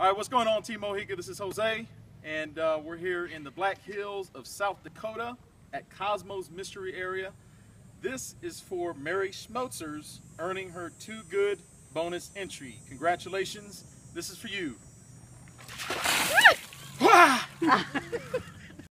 All right, what's going on, Team Mojica? This is Jose, and uh, we're here in the Black Hills of South Dakota at Cosmos Mystery Area. This is for Mary Schmotzers earning her TOOGOOD bonus entry. Congratulations. This is for you.